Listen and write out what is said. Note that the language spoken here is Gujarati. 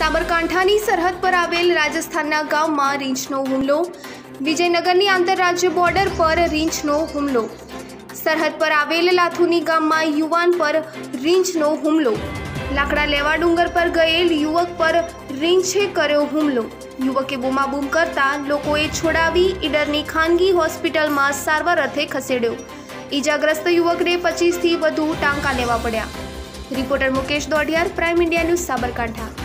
સાબરકાંઠાની સરહદ પર આવેલ રાજસ્થાનના ગામમાં રીંછનો હુમલો. વિજયનગરની આંતરરાજ્ય બોર્ડર પર રીંછનો હુમલો. સરહદ પર આવેલ લાથુની ગામમાં યુવાન પર રીંછનો હુમલો. લાકડા લેવા ડુંગર પર ગયેલ યુવક પર રીંછે કર્યો હુમલો. યુવકે બૂમાબૂમ કરતા લોકોએ છોડાવી ઈડરની ખાનગી હોસ્પિટલમાં સારવાર અર્થે ખસેડ્યો. ઈજાગ્રસ્ત યુવકને પચીસથી વધુ ટાંકા લેવા પડ્યા. Reporter Mukesh Dodhiyar, prime India news Sabarkantha.